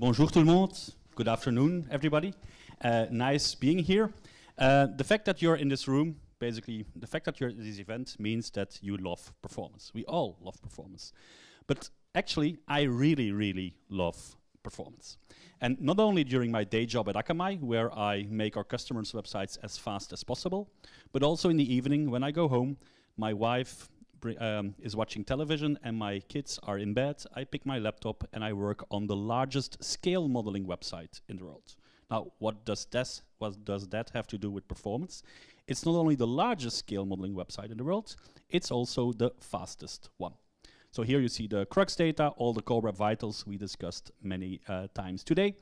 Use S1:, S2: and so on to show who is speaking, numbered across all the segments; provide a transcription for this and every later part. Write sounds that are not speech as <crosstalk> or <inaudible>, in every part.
S1: Bonjour tout le monde. Good afternoon, everybody. Uh, nice being here. Uh, the fact that you're in this room, basically, the fact that you're at this event means that you love performance. We all love performance. But actually, I really, really love performance. And not only during my day job at Akamai, where I make our customers' websites as fast as possible, but also in the evening when I go home, my wife um, is watching television and my kids are in bed, I pick my laptop and I work on the largest scale modeling website in the world. Now, what does, this, what does that have to do with performance? It's not only the largest scale modeling website in the world, it's also the fastest one. So here you see the CrUX data, all the core web vitals we discussed many uh, times today.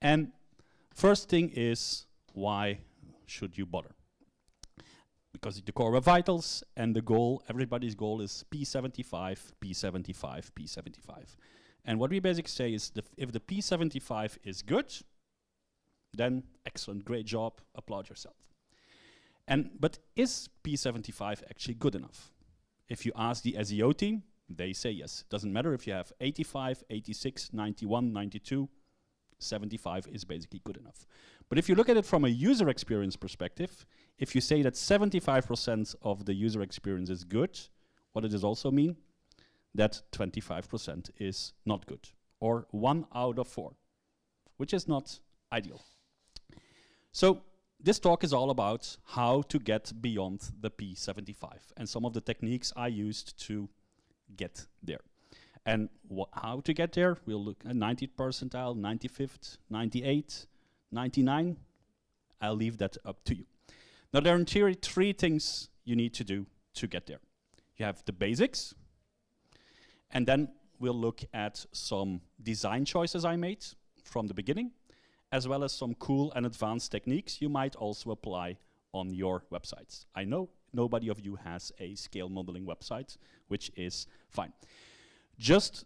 S1: And first thing is, why should you bother? Because the core web vitals and the goal, everybody's goal is P75, P75, P75. And what we basically say is if the P75 is good, then excellent, great job, applaud yourself. And but is P75 actually good enough? If you ask the SEO team, they say yes. Doesn't matter if you have 85, 86, 91, 92, 75 is basically good enough. But if you look at it from a user experience perspective, if you say that 75% of the user experience is good, what does this also mean? That 25% is not good, or one out of four, which is not ideal. So this talk is all about how to get beyond the P75 and some of the techniques I used to get there. And how to get there? We'll look at 90th percentile, 95th, 98, 99. I'll leave that up to you. Now, there are in theory three things you need to do to get there. You have the basics, and then we'll look at some design choices I made from the beginning, as well as some cool and advanced techniques you might also apply on your websites. I know nobody of you has a scale modeling website, which is fine. Just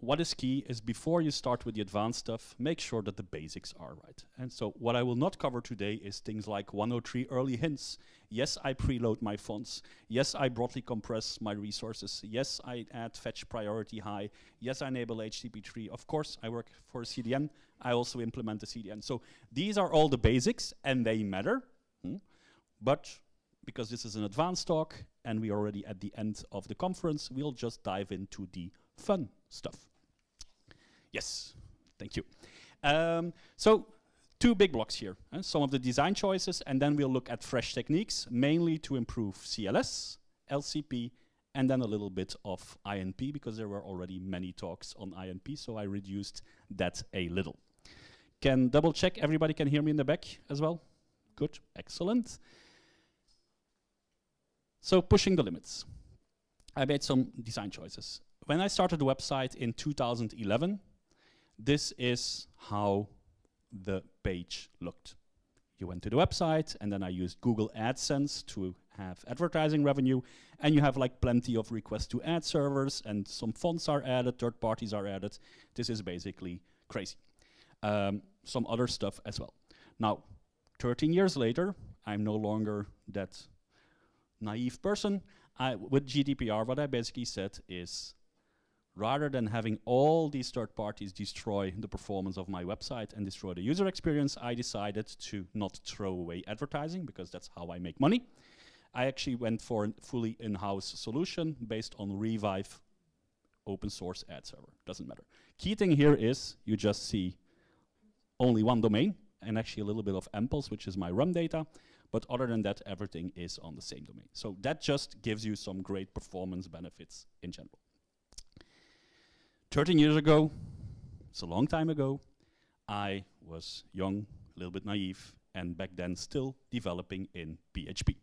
S1: what is key is before you start with the advanced stuff, make sure that the basics are right. And so what I will not cover today is things like 103 early hints. Yes, I preload my fonts. Yes, I Brotli compress my resources. Yes, I add fetch priority high. Yes, I enable HTTP3. Of course, I work for a CDN. I also implement the CDN. So these are all the basics, and they matter. Hmm? But because this is an advanced talk and we're already at the end of the conference, we'll just dive into the fun stuff. Yes, thank you. Um, so two big blocks here. Uh, some of the design choices, and then we'll look at fresh techniques, mainly to improve CLS, LCP, and then a little bit of INP, because there were already many talks on INP, so I reduced that a little. Can double check, everybody can hear me in the back as well? Good, excellent. So pushing the limits. I made some design choices. When I started the website in 2011, this is how the page looked. You went to the website, and then I used Google AdSense to have advertising revenue, and you have like plenty of requests to ad servers, and some fonts are added, third parties are added. This is basically crazy. Um, some other stuff as well. Now, 13 years later, I'm no longer that naive person. I, with GDPR, what I basically said is rather than having all these third parties destroy the performance of my website and destroy the user experience, I decided to not throw away advertising because that's how I make money. I actually went for a fully in-house solution based on Revive open source ad server. Doesn't matter. Key thing here is you just see only one domain and actually a little bit of mPulse, which is my RUM data. But other than that, everything is on the same domain. So that just gives you some great performance benefits in general. 13 years ago, it's a long time ago, I was young, a little bit naive, and back then still developing in PHP.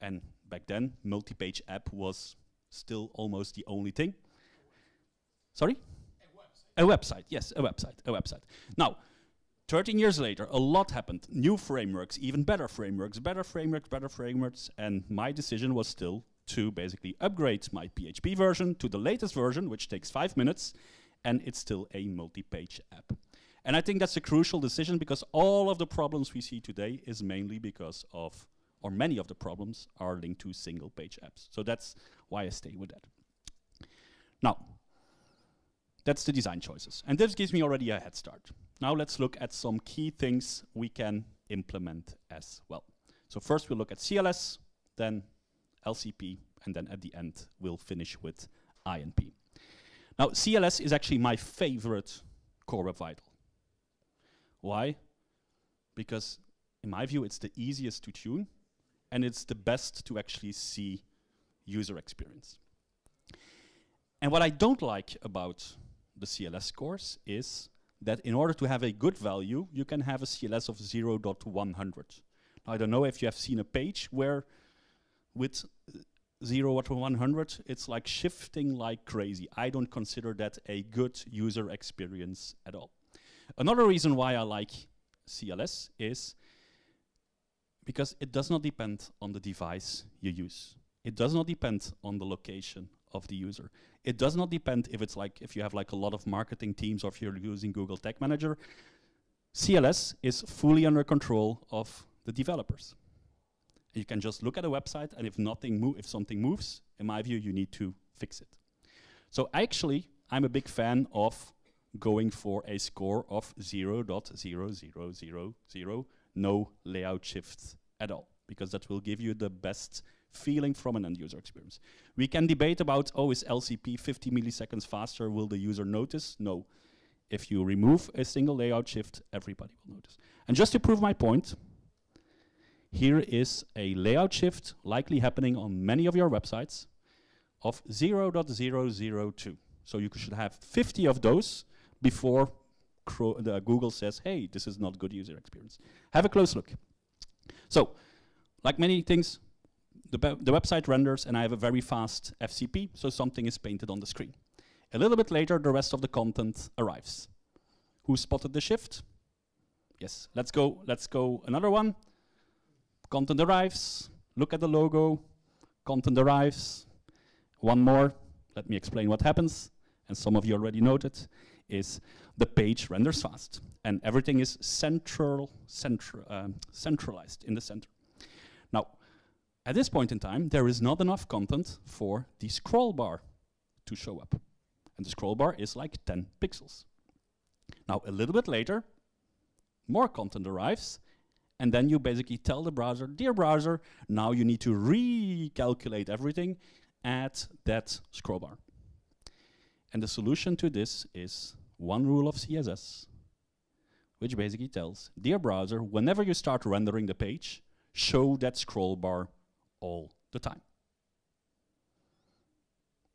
S1: And back then, multi-page app was still almost the only thing. Sorry? A website. a website, yes, a website, a website. Now, 13 years later, a lot happened. New frameworks, even better frameworks, better frameworks, better frameworks, and my decision was still to basically upgrade my PHP version to the latest version, which takes five minutes, and it's still a multi-page app. And I think that's a crucial decision because all of the problems we see today is mainly because of, or many of the problems are linked to single page apps. So that's why I stay with that. Now, that's the design choices. And this gives me already a head start. Now let's look at some key things we can implement as well. So first we'll look at CLS, then LCP, and then at the end we'll finish with INP. Now CLS is actually my favorite Core Web Vital. Why? Because in my view it's the easiest to tune and it's the best to actually see user experience. And what I don't like about the CLS scores is that in order to have a good value, you can have a CLS of 0 0.100. I don't know if you have seen a page where with 0 to 100, it's like shifting like crazy. I don't consider that a good user experience at all. Another reason why I like CLS is because it does not depend on the device you use. It does not depend on the location of the user. It does not depend if it's like if you have like a lot of marketing teams or if you're using Google Tag Manager. CLS is fully under control of the developers. You can just look at a website and if nothing mo if something moves, in my view, you need to fix it. So actually, I'm a big fan of going for a score of 0.0000, no layout shifts at all, because that will give you the best feeling from an end user experience. We can debate about, oh, is LCP 50 milliseconds faster? Will the user notice? No. If you remove a single layout shift, everybody will notice. And just to prove my point, here is a layout shift likely happening on many of your websites of 0.002. So you should have 50 of those before uh, Google says, hey, this is not good user experience. Have a close look. So, like many things, the, the website renders and I have a very fast FCP, so something is painted on the screen. A little bit later, the rest of the content arrives. Who spotted the shift? Yes, let's go, let's go another one. Content arrives, look at the logo, content arrives. One more, let me explain what happens. And some of you already noted, is the page renders fast. And everything is central, um, centralized in the center. Now, at this point in time, there is not enough content for the scroll bar to show up. And the scroll bar is like 10 pixels. Now, a little bit later, more content arrives, and then you basically tell the browser, dear browser, now you need to recalculate everything at that scroll bar. And the solution to this is one rule of CSS, which basically tells, dear browser, whenever you start rendering the page, show that scroll bar all the time.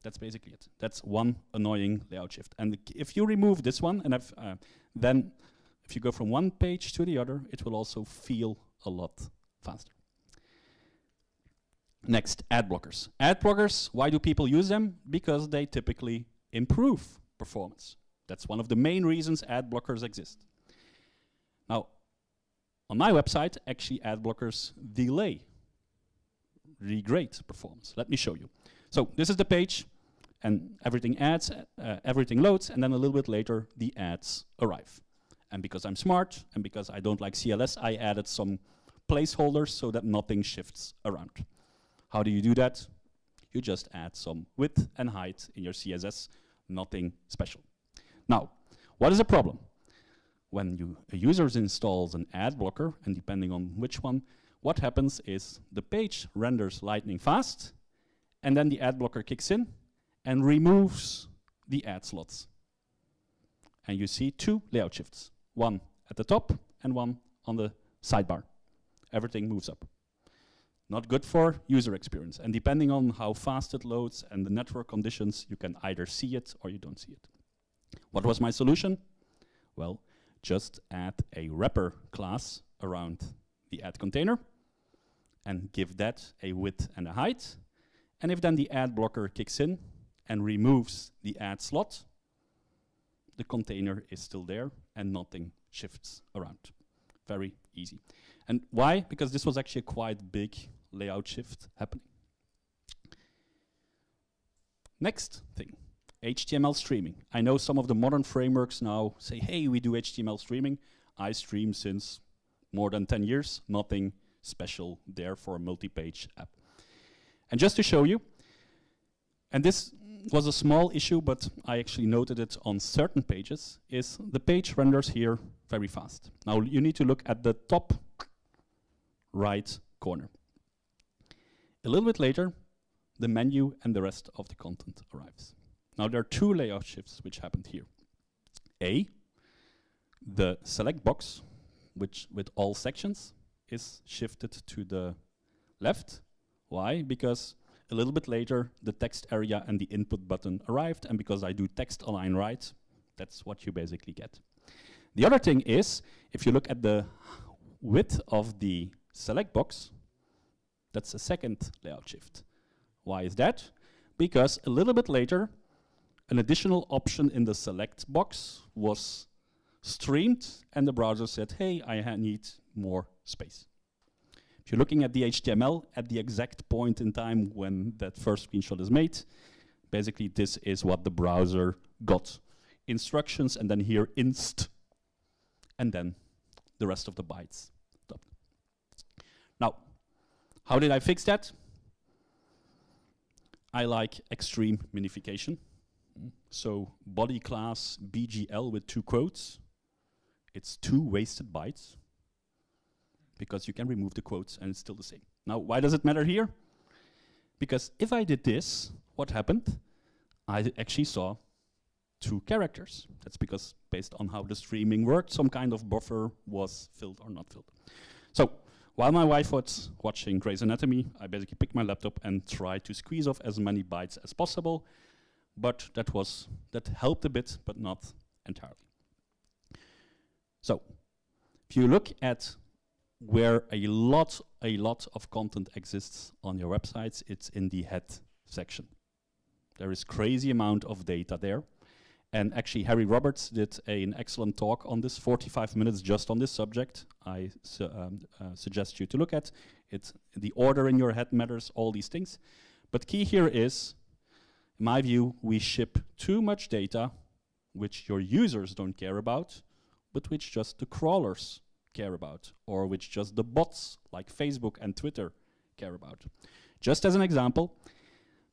S1: That's basically it. That's one annoying layout shift. And if you remove this one, and uh, then if you go from one page to the other, it will also feel a lot faster. Next, ad blockers. Ad blockers, why do people use them? Because they typically improve performance. That's one of the main reasons ad blockers exist. Now, on my website, actually ad blockers delay regrade performance. Let me show you. So this is the page, and everything adds, uh, everything loads, and then a little bit later, the ads arrive. And because I'm smart, and because I don't like CLS, I added some placeholders so that nothing shifts around. How do you do that? You just add some width and height in your CSS, nothing special. Now, what is the problem? When you, a user installs an ad blocker, and depending on which one, what happens is the page renders lightning fast, and then the ad blocker kicks in and removes the ad slots. And you see two layout shifts, one at the top and one on the sidebar. Everything moves up. Not good for user experience. And depending on how fast it loads and the network conditions, you can either see it or you don't see it. What was my solution? Well, just add a wrapper class around the ad container and give that a width and a height. And if then the ad blocker kicks in and removes the ad slot, the container is still there and nothing shifts around. Very easy. And why? Because this was actually a quite big layout shift happening. Next thing, HTML streaming. I know some of the modern frameworks now say, hey, we do HTML streaming. I stream since more than 10 years, nothing special there for a multi-page app. And just to show you, and this was a small issue, but I actually noted it on certain pages, is the page renders here very fast. Now you need to look at the top right corner. A little bit later, the menu and the rest of the content arrives. Now there are two layout shifts which happened here. A, the select box, which with all sections, is shifted to the left. Why? Because a little bit later, the text area and the input button arrived, and because I do text align right, that's what you basically get. The other thing is, if you look at the width of the select box, that's a second layout shift. Why is that? Because a little bit later, an additional option in the select box was streamed, and the browser said, hey, I need more space. You're looking at the HTML at the exact point in time when that first screenshot is made, basically this is what the browser got. Instructions and then here inst, and then the rest of the bytes. Now, how did I fix that? I like extreme minification. So body class BGL with two quotes. It's two wasted bytes because you can remove the quotes and it's still the same. Now, why does it matter here? Because if I did this, what happened? I actually saw two characters. That's because based on how the streaming worked, some kind of buffer was filled or not filled. So while my wife was watching Grey's Anatomy, I basically picked my laptop and tried to squeeze off as many bytes as possible, but that was that helped a bit, but not entirely. So if you look at where a lot, a lot of content exists on your websites, it's in the head section. There is crazy amount of data there. And actually, Harry Roberts did a, an excellent talk on this, 45 minutes just on this subject. I su um, uh, suggest you to look at it. The order in your head matters, all these things. But key here is, in my view, we ship too much data, which your users don't care about, but which just the crawlers care about, or which just the bots like Facebook and Twitter care about. Just as an example,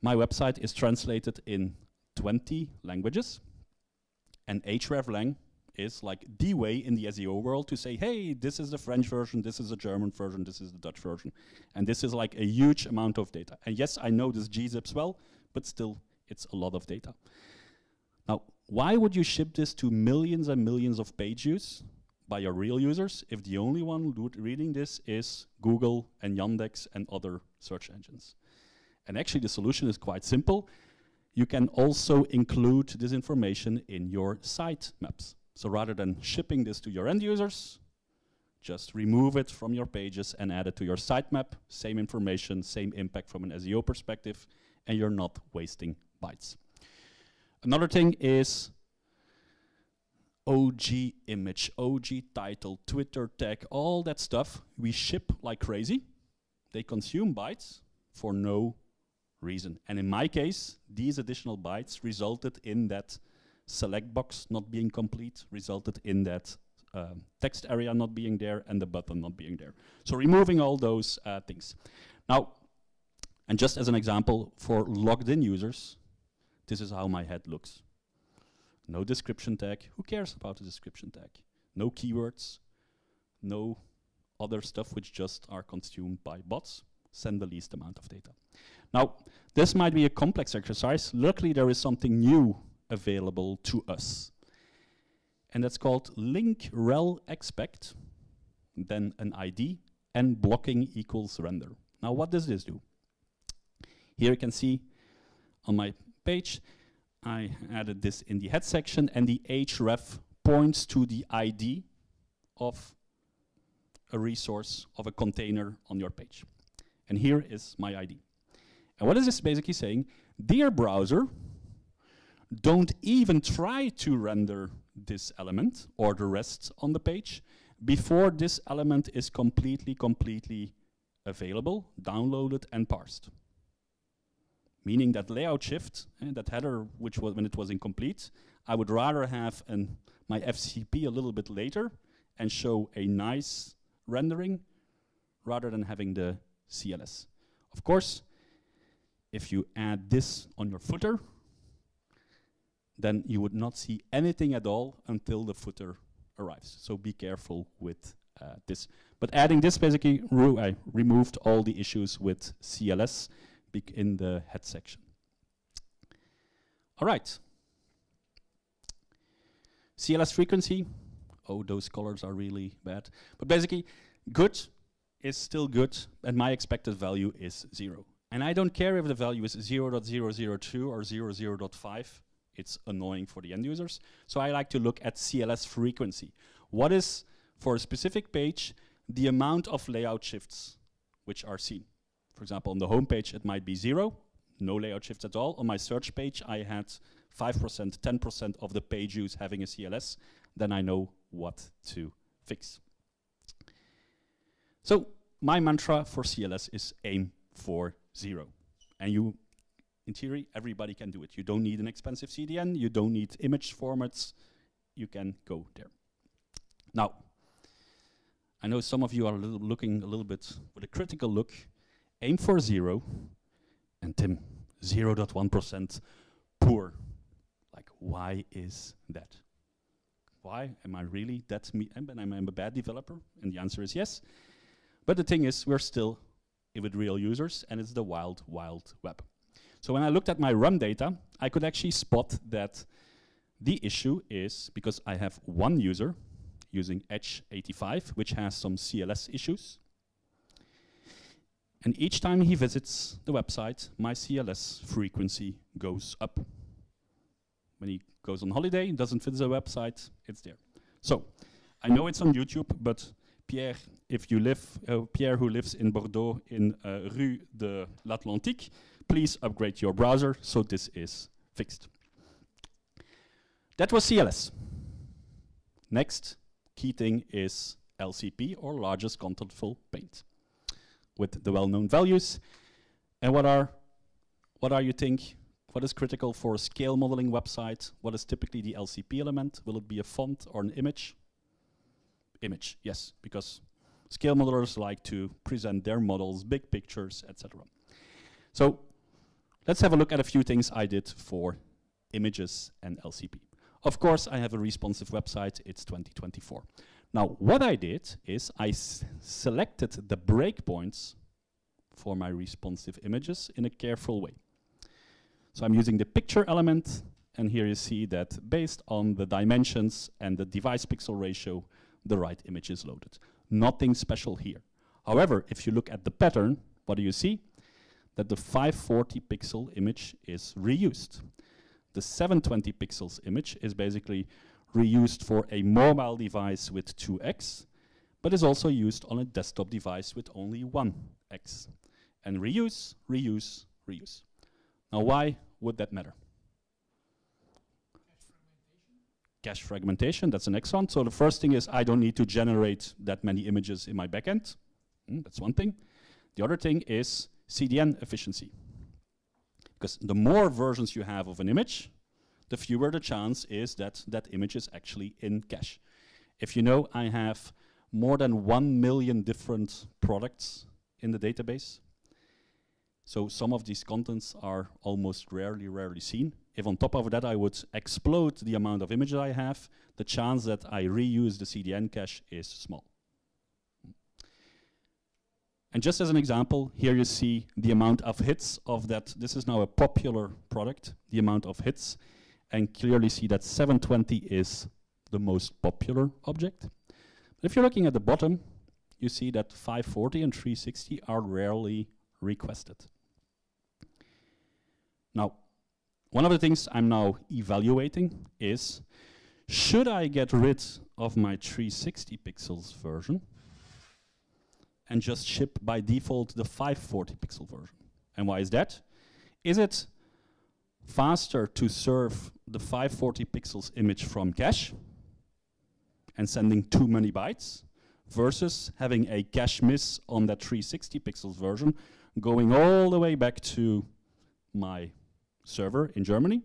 S1: my website is translated in 20 languages, and hreflang is like the way in the SEO world to say, hey, this is the French version, this is the German version, this is the Dutch version. And this is like a huge amount of data. And yes, I know this gzips well, but still, it's a lot of data. Now, why would you ship this to millions and millions of page views by your real users if the only one reading this is Google and Yandex and other search engines. And actually the solution is quite simple. You can also include this information in your site maps. So rather than shipping this to your end users, just remove it from your pages and add it to your sitemap. Same information, same impact from an SEO perspective, and you're not wasting bytes. Another thing is OG image, OG title, Twitter tag, all that stuff we ship like crazy. They consume bytes for no reason. And in my case, these additional bytes resulted in that select box not being complete, resulted in that uh, text area not being there and the button not being there. So removing all those uh, things. Now, and just as an example, for logged in users, this is how my head looks. No description tag. Who cares about the description tag? No keywords, no other stuff which just are consumed by bots. Send the least amount of data. Now, this might be a complex exercise. Luckily, there is something new available to us. And that's called link rel expect, then an ID, and blocking equals render. Now, what does this do? Here you can see on my page, I added this in the head section, and the href points to the ID of a resource of a container on your page. And here is my ID. And what is this basically saying? Dear browser, don't even try to render this element or the rest on the page before this element is completely, completely available, downloaded, and parsed meaning that layout shift, eh, that header, which was when it was incomplete, I would rather have an, my FCP a little bit later and show a nice rendering rather than having the CLS. Of course, if you add this on your footer, then you would not see anything at all until the footer arrives. So be careful with uh, this. But adding this basically, I removed all the issues with CLS in the head section. All right. CLS frequency. Oh, those colors are really bad. But basically, good is still good, and my expected value is zero. And I don't care if the value is 0.002 or 0.0.5. It's annoying for the end users. So I like to look at CLS frequency. What is, for a specific page, the amount of layout shifts which are seen? For example, on the home page, it might be zero, no layout shifts at all. On my search page, I had 5%, 10% of the page views having a CLS. Then I know what to fix. So my mantra for CLS is aim for zero. And you, in theory, everybody can do it. You don't need an expensive CDN, you don't need image formats, you can go there. Now, I know some of you are looking a little bit with a critical look. Aim for zero, and Tim, 0.1% poor. Like, why is that? Why am I really that me? And am I a bad developer? And the answer is yes. But the thing is, we're still with real users, and it's the wild, wild web. So when I looked at my RUM data, I could actually spot that the issue is because I have one user using Edge 85, which has some CLS issues. And each time he visits the website, my CLS frequency goes up. When he goes on holiday, doesn't visit the website, it's there. So, I know it's on YouTube, but Pierre, if you live, uh, Pierre who lives in Bordeaux in uh, Rue de l'Atlantique, please upgrade your browser so this is fixed. That was CLS. Next key thing is LCP or largest contentful paint with the well-known values. And what are, what are you think, what is critical for a scale modeling website? What is typically the LCP element? Will it be a font or an image? image, yes, because scale modelers like to present their models, big pictures, etc. So let's have a look at a few things I did for images and LCP. Of course, I have a responsive website, it's 2024. Now, what I did is I selected the breakpoints for my responsive images in a careful way. So I'm using the picture element, and here you see that based on the dimensions and the device pixel ratio, the right image is loaded. Nothing special here. However, if you look at the pattern, what do you see? That the 540 pixel image is reused. The 720 pixels image is basically reused for a mobile device with 2x, but is also used on a desktop device with only 1x. And reuse, reuse, reuse. Now why would that matter? cache fragmentation, that's the next one. So the first thing is I don't need to generate that many images in my backend. Mm, that's one thing. The other thing is CDN efficiency. Because the more versions you have of an image, the fewer the chance is that that image is actually in cache. If you know I have more than 1 million different products in the database, so some of these contents are almost rarely, rarely seen. If on top of that I would explode the amount of images I have, the chance that I reuse the CDN cache is small. And just as an example, here you see the amount of hits of that. This is now a popular product, the amount of hits, and clearly see that 720 is the most popular object. But if you're looking at the bottom, you see that 540 and 360 are rarely requested. Now, one of the things I'm now evaluating is, should I get rid of my 360 pixels version and just ship by default the 540 pixel version? And why is that? Is it faster to serve the 540 pixels image from cache and sending too many bytes versus having a cache miss on that 360 pixels version going all the way back to my server in Germany.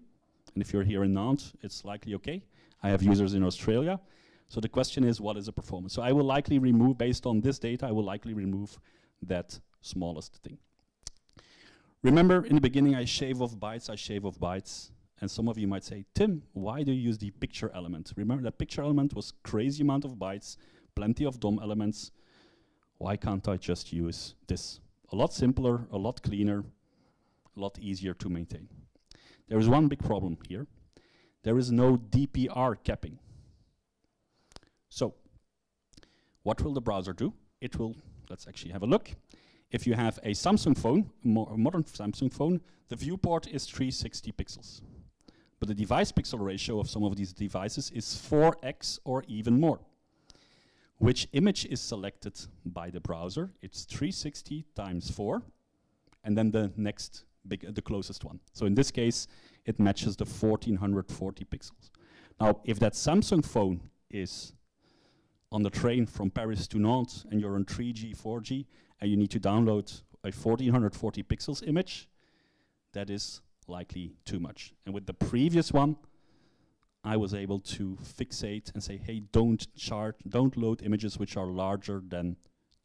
S1: And if you're here in Nantes, it's likely okay. I have users in Australia. So the question is, what is the performance? So I will likely remove, based on this data, I will likely remove that smallest thing. Remember, in the beginning, I shave off bytes, I shave off bytes. And some of you might say, Tim, why do you use the picture element? Remember that picture element was crazy amount of bytes, plenty of DOM elements. Why can't I just use this? A lot simpler, a lot cleaner, a lot easier to maintain. There is one big problem here. There is no DPR capping. So, what will the browser do? It will, let's actually have a look. If you have a Samsung phone, a modern Samsung phone, the viewport is 360 pixels. But the device pixel ratio of some of these devices is 4x or even more. Which image is selected by the browser? It's 360 times 4, and then the next big, uh, the closest one. So in this case, it matches the 1440 pixels. Now, if that Samsung phone is on the train from Paris to Nantes and you're on 3G, 4G, and you need to download a 1440 pixels image, that is likely too much. And with the previous one, I was able to fixate and say, hey, don't chart, don't load images which are larger than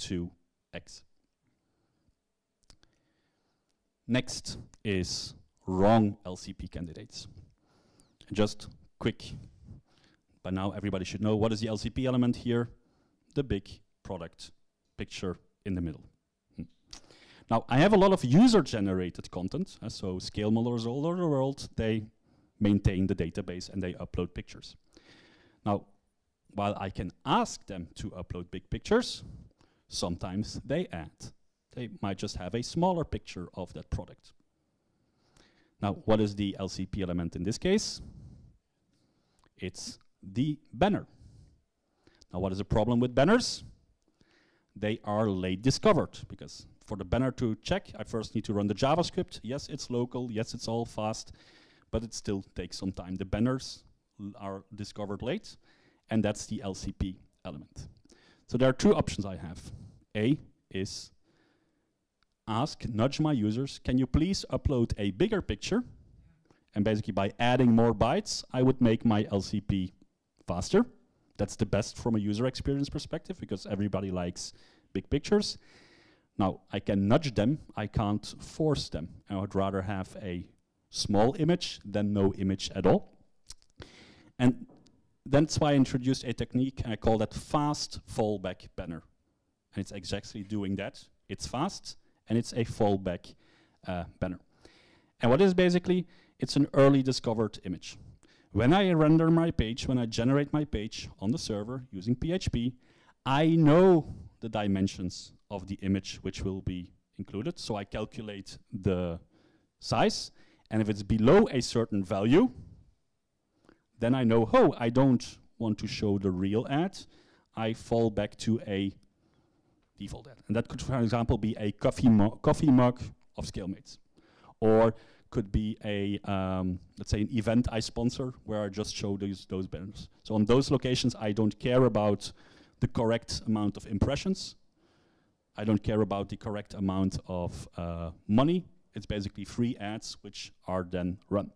S1: 2x. Next is wrong LCP candidates. Just quick, by now everybody should know what is the LCP element here? The big product picture in the middle. Hmm. Now, I have a lot of user-generated content, uh, so scale modelers all over the world, they maintain the database and they upload pictures. Now, while I can ask them to upload big pictures, sometimes they add. They might just have a smaller picture of that product. Now, what is the LCP element in this case? It's the banner. Now, what is the problem with banners? They are late discovered because for the banner to check, I first need to run the JavaScript. Yes, it's local. Yes, it's all fast, but it still takes some time. The banners are discovered late, and that's the LCP element. So there are two options I have. A is ask, nudge my users, can you please upload a bigger picture? And basically by adding more bytes, I would make my LCP faster. That's the best from a user experience perspective because everybody likes big pictures. Now, I can nudge them, I can't force them. I would rather have a small image than no image at all. And that's why I introduced a technique, I call that fast fallback banner. And it's exactly doing that. It's fast, and it's a fallback uh, banner. And what is basically, it's an early discovered image. When I render my page, when I generate my page on the server using PHP, I know the dimensions of the image which will be included. So I calculate the size, and if it's below a certain value, then I know, oh, I don't want to show the real ad. I fall back to a default ad. And that could, for example, be a coffee, coffee mug of ScaleMates. Or could be a, um, let's say, an event I sponsor where I just show those, those banners. So on those locations, I don't care about the correct amount of impressions. I don't care about the correct amount of uh, money. It's basically free ads which are then run.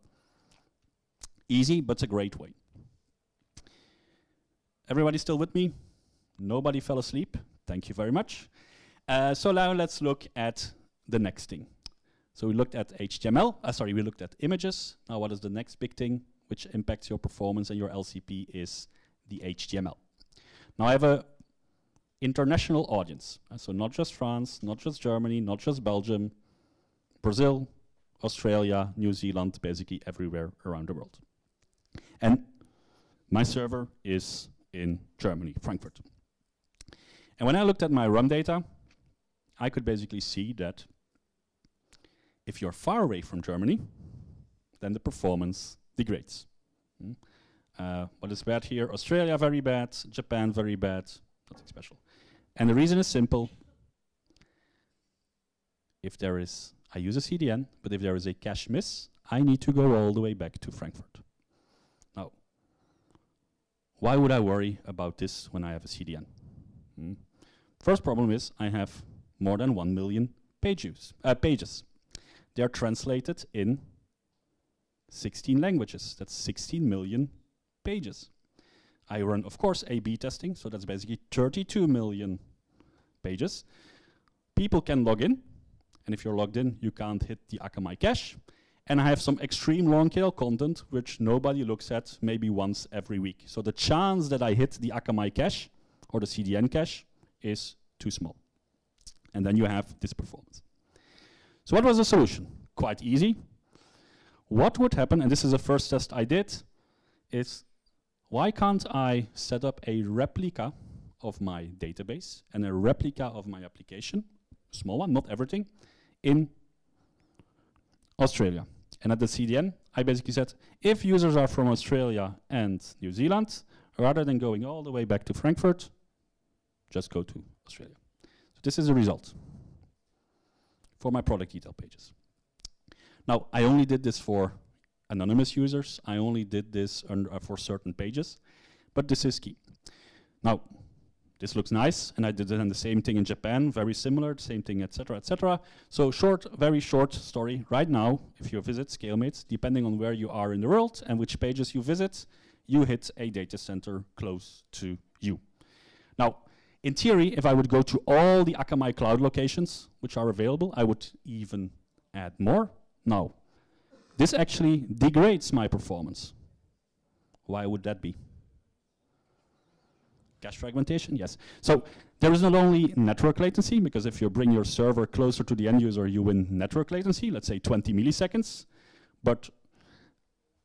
S1: Easy, but it's a great way. Everybody still with me? Nobody fell asleep? Thank you very much. Uh, so now let's look at the next thing. So we looked at HTML, uh, sorry, we looked at images. Now what is the next big thing which impacts your performance and your LCP is the HTML. Now I have a international audience. Uh, so not just France, not just Germany, not just Belgium, Brazil, Australia, New Zealand, basically everywhere around the world. And my server is in Germany, Frankfurt. And when I looked at my RUM data, I could basically see that if you're far away from Germany, then the performance degrades. Mm. Uh, what is bad here? Australia very bad, Japan very bad, nothing special. And the reason is simple. If there is, I use a CDN, but if there is a cache miss, I need to go all the way back to Frankfurt. Now, why would I worry about this when I have a CDN? Mm. First problem is I have more than 1 million pages. Uh, pages. They are translated in 16 languages. That's 16 million pages. I run, of course, A-B testing, so that's basically 32 million pages. People can log in, and if you're logged in, you can't hit the Akamai cache. and I have some extreme long tail content which nobody looks at maybe once every week. So the chance that I hit the Akamai cache or the CDN cache is too small. And then you have this performance. So what was the solution? Quite easy. What would happen, and this is the first test I did, is why can't I set up a replica of my database and a replica of my application, small one, not everything, in Australia. And at the CDN, I basically said, if users are from Australia and New Zealand, rather than going all the way back to Frankfurt, just go to Australia. So this is the result for my product detail pages. Now, I only did this for anonymous users. I only did this uh, for certain pages, but this is key. Now, this looks nice, and I did then the same thing in Japan, very similar, same thing, etc., etc. So short, very short story. Right now, if you visit ScaleMate, depending on where you are in the world and which pages you visit, you hit a data center close to you. Now, in theory, if I would go to all the Akamai cloud locations which are available, I would even add more. No. this actually degrades my performance. Why would that be? Cache fragmentation, yes. So there is not only network latency, because if you bring your server closer to the end user, you win network latency, let's say 20 milliseconds, but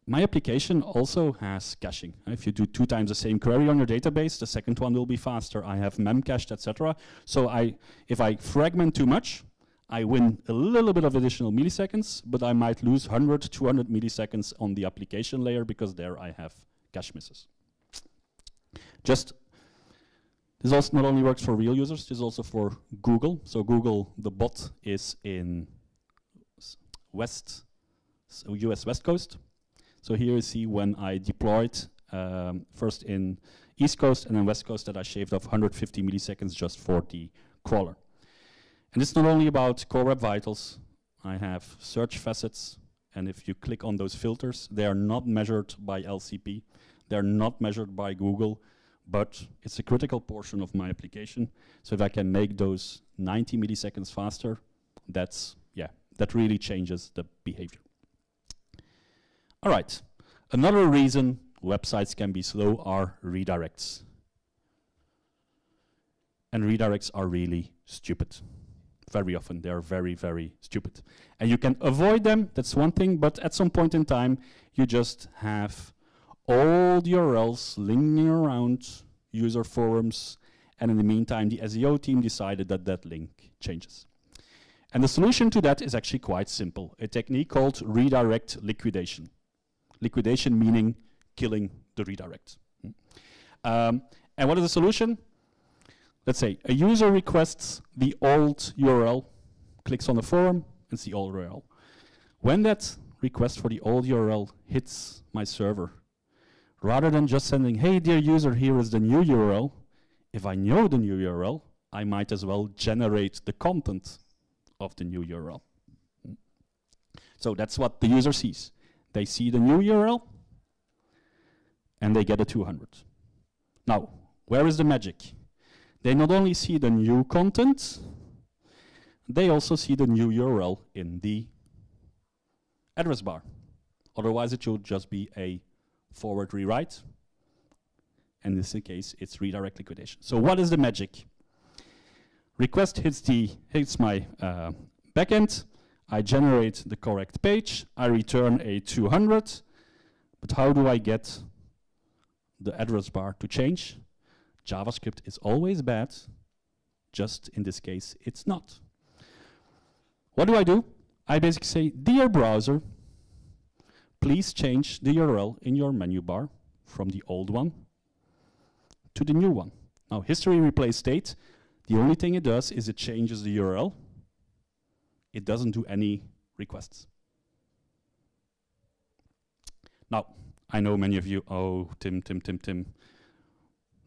S1: my application also has caching. If you do two times the same query on your database, the second one will be faster. I have memcached, etc. So I, if I fragment too much, I win a little bit of additional milliseconds, but I might lose 100, 200 milliseconds on the application layer because there I have cache misses. Just this also not only works for real users, this is also for Google. So Google, the bot is in west, so US West Coast. So here you see when I deployed um, first in East Coast and then West Coast that I shaved off 150 milliseconds just for the crawler. And it's not only about Core Web Vitals. I have search facets, and if you click on those filters, they are not measured by LCP. They're not measured by Google but it's a critical portion of my application. So if I can make those 90 milliseconds faster, that's, yeah, that really changes the behavior. All right, another reason websites can be slow are redirects. And redirects are really stupid. Very often, they are very, very stupid. And you can avoid them, that's one thing, but at some point in time, you just have all the URLs linking around user forums, and in the meantime, the SEO team decided that that link changes. And the solution to that is actually quite simple, a technique called redirect liquidation. Liquidation meaning killing the redirect. Um, and what is the solution? Let's say a user requests the old URL, clicks on the forum, and see old URL. When that request for the old URL hits my server, Rather than just sending, hey, dear user, here is the new URL, if I know the new URL, I might as well generate the content of the new URL. So that's what the user sees. They see the new URL, and they get a 200. Now, where is the magic? They not only see the new content, they also see the new URL in the address bar. Otherwise, it should just be a forward rewrite. And in this case, it's redirect liquidation. So what is the magic? Request hits, the, hits my uh, backend. I generate the correct page. I return a 200. But how do I get the address bar to change? JavaScript is always bad. Just in this case, it's not. What do I do? I basically say, dear browser, please change the URL in your menu bar from the old one to the new one. Now, history replace state, the only thing it does is it changes the URL. It doesn't do any requests. Now, I know many of you, oh, Tim, Tim, Tim, Tim,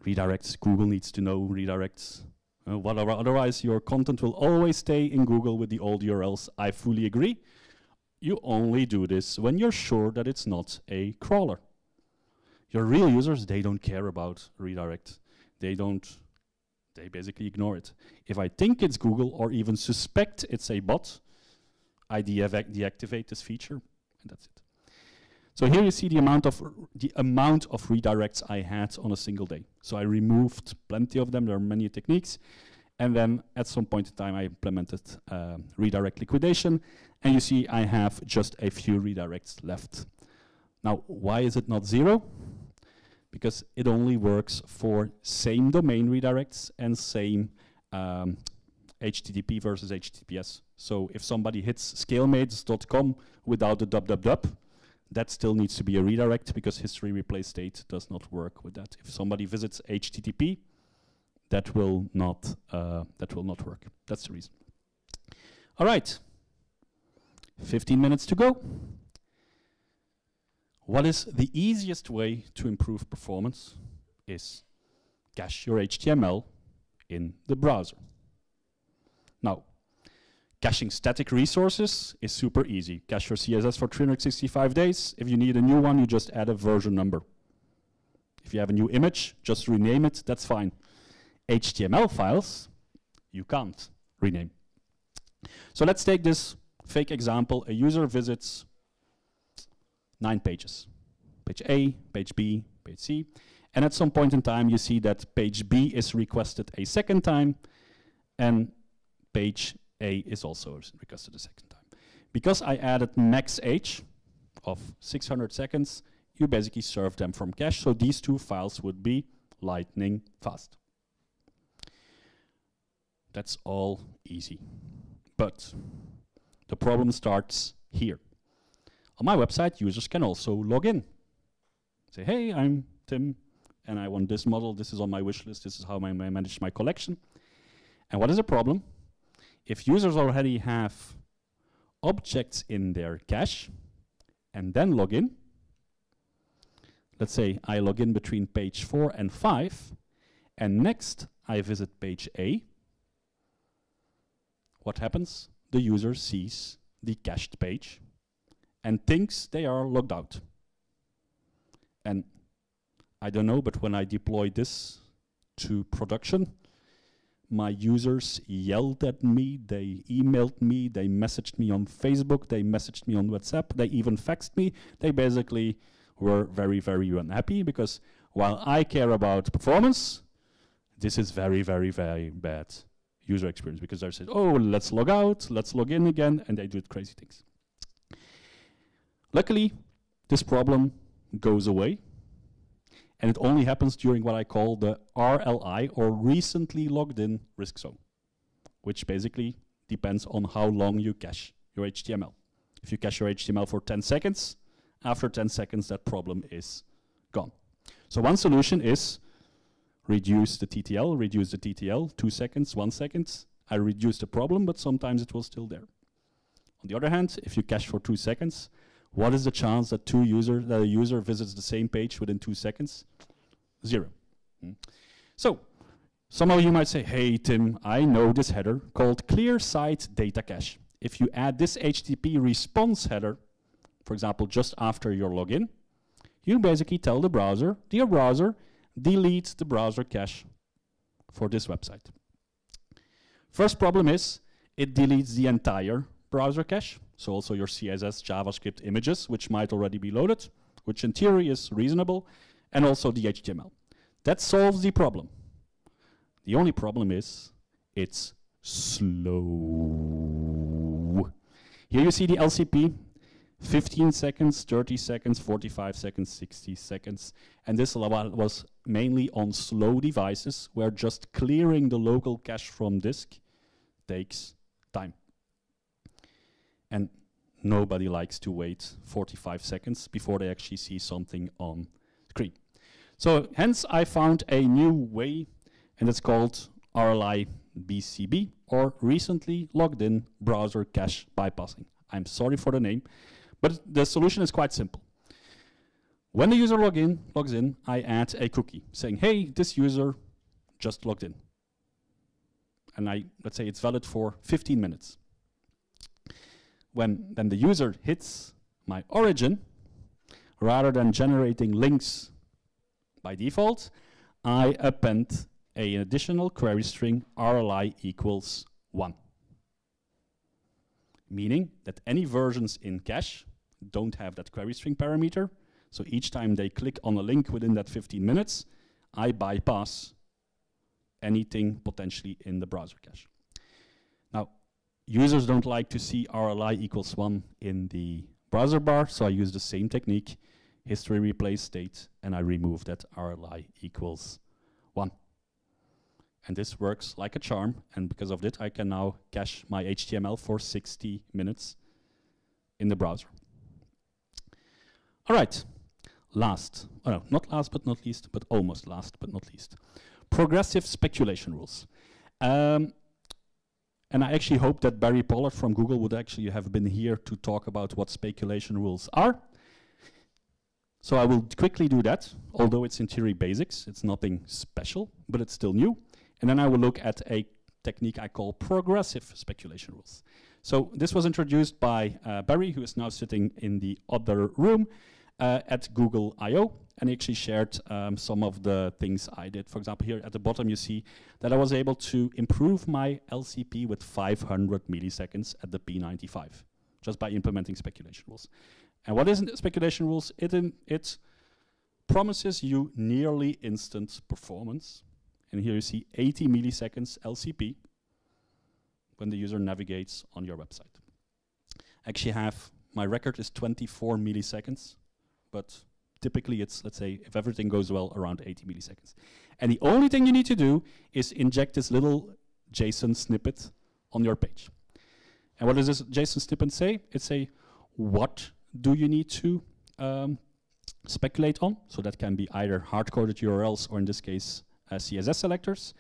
S1: redirects, Google needs to know redirects. Uh, whatever, otherwise your content will always stay in Google with the old URLs. I fully agree you only do this when you're sure that it's not a crawler. Your real users, they don't care about redirect. They don't, they basically ignore it. If I think it's Google or even suspect it's a bot, I de deactivate this feature and that's it. So here you see the amount of the amount of redirects I had on a single day. So I removed plenty of them. There are many techniques, and then at some point in time I implemented uh, redirect liquidation, and you see I have just a few redirects left. Now, why is it not zero? Because it only works for same domain redirects and same um, HTTP versus HTTPS. So if somebody hits scalemates.com without the www, that still needs to be a redirect because history replace state does not work with that. If somebody visits HTTP, that will not uh, that will not work. That's the reason. All right, 15 minutes to go. What is the easiest way to improve performance is cache your HTML in the browser. Now, caching static resources is super easy. Cache your CSS for 365 days. If you need a new one, you just add a version number. If you have a new image, just rename it, that's fine. HTML files, you can't rename. So let's take this fake example. A user visits nine pages. Page A, page B, page C. And at some point in time, you see that page B is requested a second time, and page A is also requested a second time. Because I added max age of 600 seconds, you basically serve them from cache, so these two files would be lightning fast. That's all easy. But the problem starts here. On my website, users can also log in. Say, hey, I'm Tim, and I want this model. This is on my wish list. This is how I manage my collection. And what is the problem? If users already have objects in their cache and then log in, let's say I log in between page 4 and 5, and next I visit page A, what happens? The user sees the cached page and thinks they are logged out. And I don't know, but when I deploy this to production, my users yelled at me, they emailed me, they messaged me on Facebook, they messaged me on WhatsApp, they even faxed me. They basically were very, very unhappy because while I care about performance, this is very, very, very bad user experience because they said, oh, let's log out, let's log in again, and they do crazy things. Luckily, this problem goes away, and it only happens during what I call the RLI, or recently logged in risk zone, which basically depends on how long you cache your HTML. If you cache your HTML for 10 seconds, after 10 seconds, that problem is gone. So one solution is reduce the TTL, reduce the TTL, two seconds, one second. I reduce the problem, but sometimes it was still there. On the other hand, if you cache for two seconds, what is the chance that two user that a user visits the same page within two seconds? Zero. Hmm. So, some of you might say, hey Tim, I know this header called clear site data cache. If you add this HTTP response header, for example, just after your login, you basically tell the browser, dear browser, delete the browser cache for this website. First problem is it deletes the entire browser cache, so also your CSS, JavaScript images, which might already be loaded, which in theory is reasonable, and also the HTML. That solves the problem. The only problem is it's slow. Here you see the LCP, 15 seconds, 30 seconds, 45 seconds, 60 seconds. And this was mainly on slow devices where just clearing the local cache from disk takes time. Nobody likes to wait 45 seconds before they actually see something on screen. So hence I found a new way and it's called RLI BCB or recently logged in browser cache bypassing. I'm sorry for the name, but the solution is quite simple. When the user log in, logs in, I add a cookie saying, hey, this user just logged in. And I, let's say it's valid for 15 minutes. When then the user hits my origin, rather than generating links by default, I append a, an additional query string RLI equals 1 meaning that any versions in cache don't have that query string parameter. So each time they click on a link within that 15 minutes, I bypass anything potentially in the browser cache. Users don't like to see RLI equals one in the browser bar, so I use the same technique, history replace state, and I remove that RLI equals one. And this works like a charm, and because of that, I can now cache my HTML for 60 minutes in the browser. All right, last, oh no, not last but not least, but almost last but not least. Progressive speculation rules. Um, and I actually hope that Barry Pollard from Google would actually have been here to talk about what speculation rules are. So I will quickly do that, although it's in theory basics, it's nothing special, but it's still new. And then I will look at a technique I call progressive speculation rules. So this was introduced by uh, Barry, who is now sitting in the other room uh, at Google I.O. And actually shared um, some of the things I did. For example, here at the bottom you see that I was able to improve my LCP with 500 milliseconds at the P95, just by implementing speculation rules. And what is speculation rules? It, it promises you nearly instant performance. And here you see 80 milliseconds LCP when the user navigates on your website. Actually have, my record is 24 milliseconds but typically it's, let's say, if everything goes well, around 80 milliseconds. And the only thing you need to do is inject this little JSON snippet on your page. And what does this JSON snippet say? It say, what do you need to um, speculate on? So that can be either hard-coded URLs or in this case, uh, CSS selectors.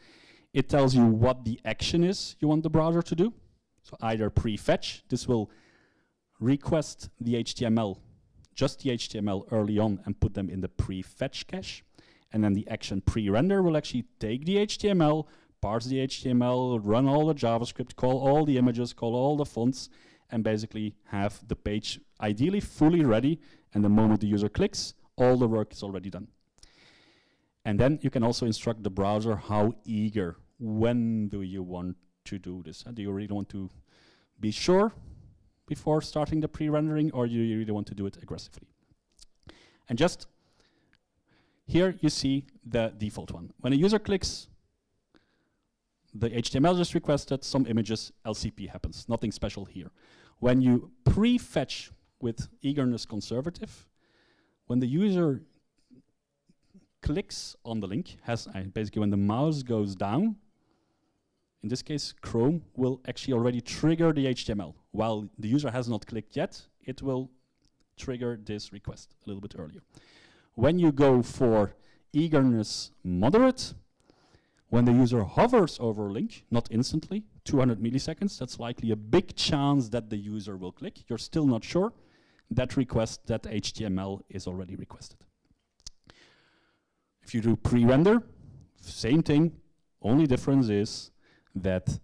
S1: It tells you what the action is you want the browser to do. So either prefetch, this will request the HTML just the HTML early on and put them in the pre-fetch cache. And then the action pre-render will actually take the HTML, parse the HTML, run all the JavaScript, call all the images, call all the fonts, and basically have the page ideally fully ready. And the moment the user clicks, all the work is already done. And then you can also instruct the browser how eager, when do you want to do this? Uh, do you really want to be sure before starting the pre-rendering or you really want to do it aggressively. And just here you see the default one. When a user clicks, the HTML just requested some images, LCP happens, nothing special here. When you pre-fetch with eagerness conservative, when the user clicks on the link, has uh, basically when the mouse goes down, in this case, Chrome will actually already trigger the HTML. While the user has not clicked yet, it will trigger this request a little bit earlier. When you go for eagerness moderate, when the user hovers over a link, not instantly, 200 milliseconds, that's likely a big chance that the user will click. You're still not sure. That request, that HTML is already requested. If you do pre-render, same thing, only difference is that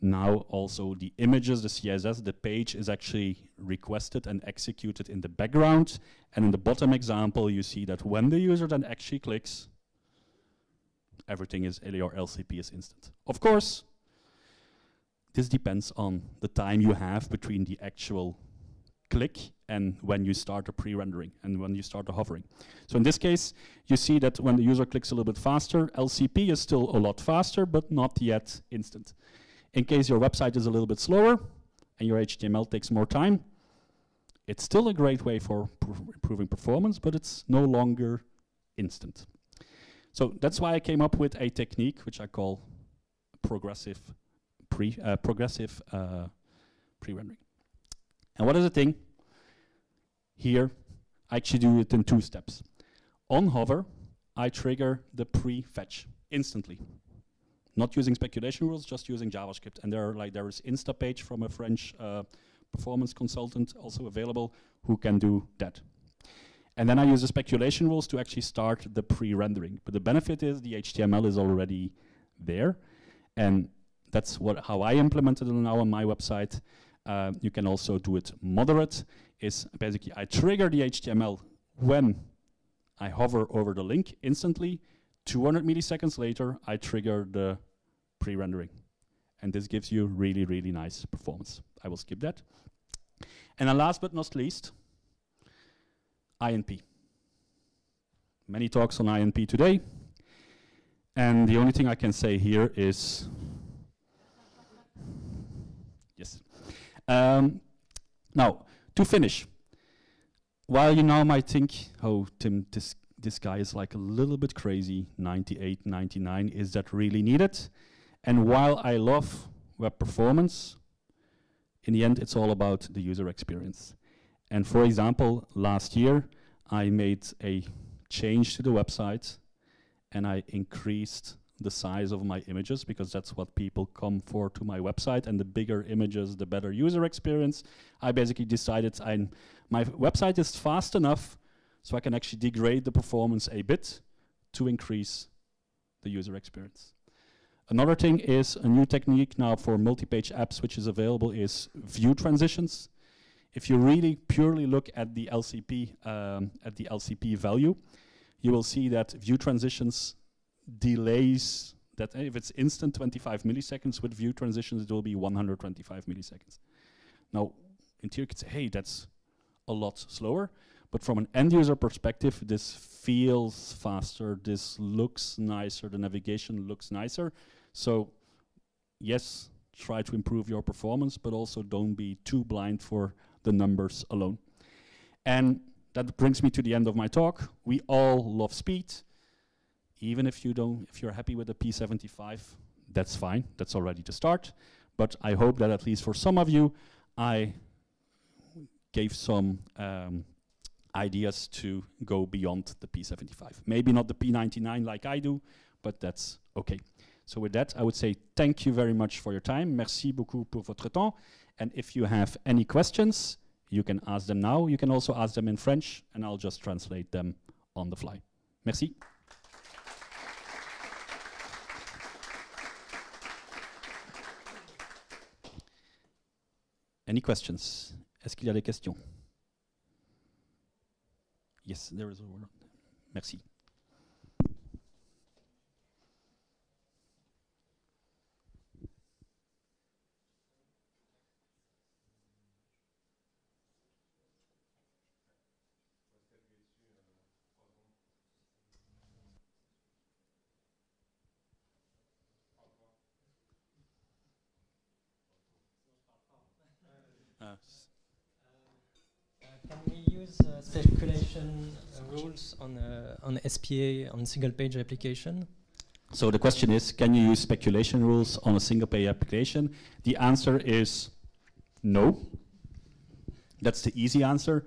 S1: now also the images, the CSS, the page is actually requested and executed in the background. And in the bottom example, you see that when the user then actually clicks, everything is, your LCP is instant. Of course, this depends on the time you have between the actual click and when you start the pre-rendering and when you start the hovering. So in this case, you see that when the user clicks a little bit faster, LCP is still a lot faster, but not yet instant. In case your website is a little bit slower and your HTML takes more time, it's still a great way for improving performance, but it's no longer instant. So that's why I came up with a technique which I call progressive pre uh, progressive uh, pre-rendering. And what is the thing? Here, I actually do it in two steps. On hover, I trigger the pre-fetch instantly. Not using speculation rules, just using JavaScript. And there like there is instant.page from a French uh, performance consultant also available who can do that. And then I use the speculation rules to actually start the pre-rendering. But the benefit is the HTML is already there. And that's what how I implemented it now on my website. Uh, you can also do it moderate, is basically I trigger the HTML when I hover over the link instantly. 200 milliseconds later, I trigger the pre-rendering. And this gives you really, really nice performance. I will skip that. And then last but not least, INP. Many talks on INP today. And the only thing I can say here is yes. Um, now, to finish, while you now might think, oh, Tim, this, this guy is like a little bit crazy, 98, 99, is that really needed? And while I love web performance, in the end, it's all about the user experience. And for example, last year, I made a change to the website and I increased the size of my images because that's what people come for to my website. And the bigger images the better user experience. I basically decided I'm, my website is fast enough so i can actually degrade the performance a bit to increase the user experience. Another thing is a new technique now for multi-page apps which is available is view transitions. If you really purely look at the lcp um, at the lcp value you will see that view transitions delays that if it's instant 25 milliseconds with view transitions, it will be 125 milliseconds. Now, in theory, could say, hey, that's a lot slower. But from an end user perspective, this feels faster, this looks nicer, the navigation looks nicer. So, yes, try to improve your performance, but also don't be too blind for the numbers alone. And that brings me to the end of my talk. We all love speed even if you don't, if you're happy with the P75, that's fine. That's already the start. But I hope that at least for some of you, I gave some um, ideas to go beyond the P75. Maybe not the P99 like I do, but that's okay. So with that, I would say thank you very much for your time. Merci beaucoup pour votre temps. And if you have any questions, you can ask them now. You can also ask them in French, and I'll just translate them on the fly. Merci. Any questions? Est-ce qu'il y a des questions? Yes, there is a. Merci.
S2: Can we use uh, speculation uh, rules on uh, on SPA on single page application?
S1: So the question is, can you use speculation rules on a single page application? The answer is no. That's the easy answer.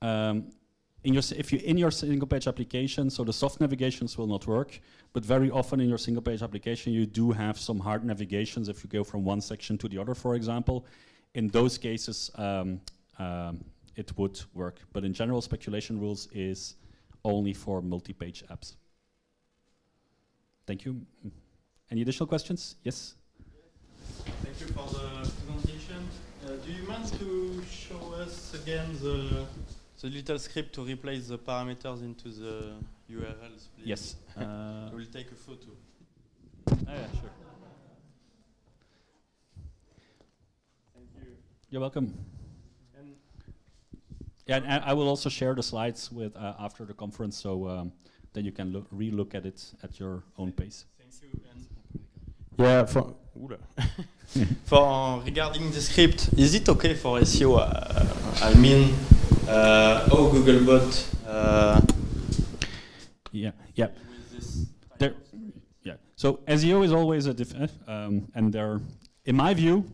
S1: Um, in your if you're in your single page application, so the soft navigations will not work, but very often in your single page application you do have some hard navigations if you go from one section to the other, for example. In those cases, um, um, it would work. But in general, speculation rules is only for multi-page apps. Thank you. Any additional questions? Yes?
S3: Thank you for the presentation. Uh, do you mind to show us again the, the little script to replace the parameters into the URLs, please?
S1: Yes.
S3: Uh, we'll take a photo.
S1: Oh yeah, sure.
S3: Thank you.
S1: You're welcome.
S3: And
S1: Yeah, and I I will also share the slides with uh, after the conference, so um, then you can look, re-look at it at your own pace.
S3: Thank you. And yeah, for Oula. <laughs> for regarding the script, is it okay for SEO? Uh, I mean, uh, how Googlebot uh,
S1: Yeah, yeah.
S3: with this type
S1: There- Yeah. So SEO is always a diff, uh, um, and there, in my view,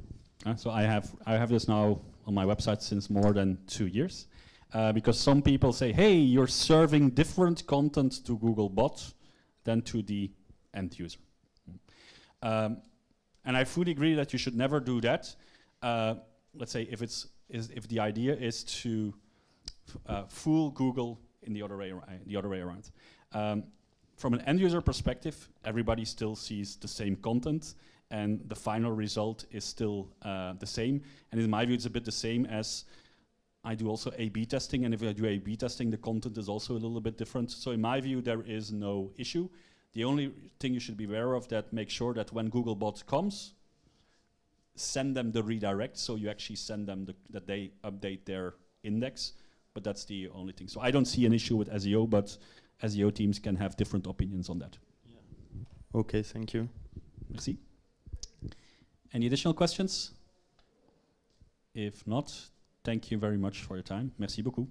S1: uh, so I have I have this now on my website since more than two years, uh, because some people say, hey, you're serving different content to Googlebot than to the end user. Um, and I fully agree that you should never do that. Uh, let's say if it's is if the idea is to uh, fool Google in the other way the other way around. Um, from an end user perspective, everybody still sees the same content, and the final result is still uh, the same. And in my view, it's a bit the same as I do also A/B testing, and if I do A/B testing, the content is also a little bit different. So in my view, there is no issue. The only thing you should be aware of that make sure that when Googlebot comes, send them the redirect, so you actually send them the, that they update their index. but that's the only thing. So I don't see an issue with SEO, but SEO teams can have different opinions on that.
S3: Okay, thank you.
S1: Merci. Any additional questions? If not, thank you very much for your time. Merci beaucoup.